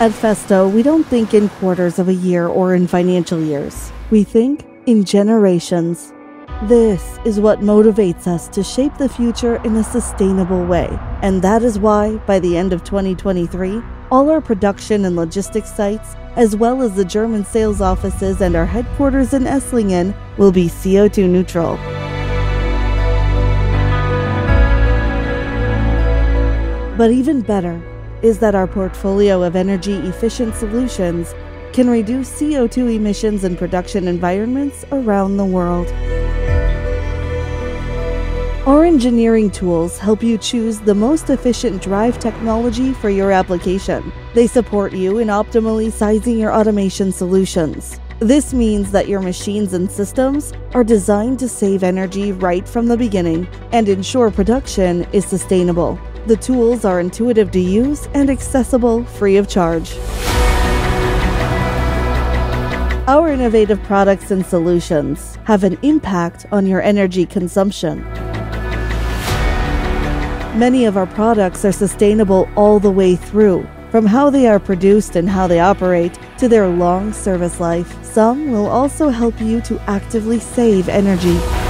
At Festo, we don't think in quarters of a year or in financial years. We think in generations. This is what motivates us to shape the future in a sustainable way. And that is why, by the end of 2023, all our production and logistics sites, as well as the German sales offices and our headquarters in Esslingen, will be CO2 neutral. But even better is that our portfolio of energy efficient solutions can reduce CO2 emissions in production environments around the world. Our engineering tools help you choose the most efficient drive technology for your application. They support you in optimally sizing your automation solutions. This means that your machines and systems are designed to save energy right from the beginning and ensure production is sustainable. The tools are intuitive to use and accessible free of charge. Our innovative products and solutions have an impact on your energy consumption. Many of our products are sustainable all the way through, from how they are produced and how they operate to their long service life. Some will also help you to actively save energy.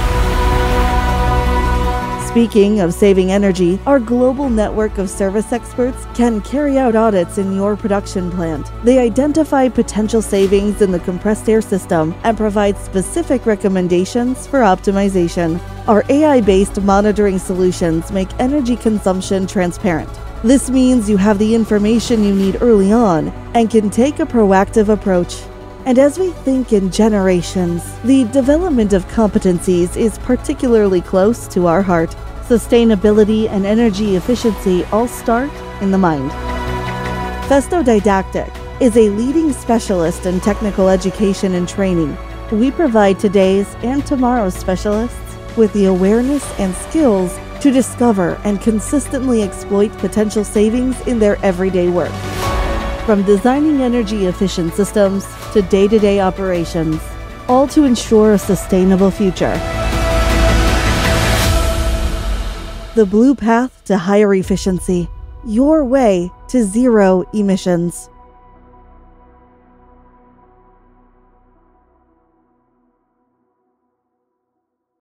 Speaking of saving energy, our global network of service experts can carry out audits in your production plant. They identify potential savings in the compressed air system and provide specific recommendations for optimization. Our AI based monitoring solutions make energy consumption transparent. This means you have the information you need early on and can take a proactive approach. And as we think in generations, the development of competencies is particularly close to our heart. Sustainability and energy efficiency all start in the mind. Festo Didactic is a leading specialist in technical education and training. We provide today's and tomorrow's specialists with the awareness and skills to discover and consistently exploit potential savings in their everyday work. From designing energy efficient systems to day to day operations, all to ensure a sustainable future. The blue path to higher efficiency, your way to zero emissions.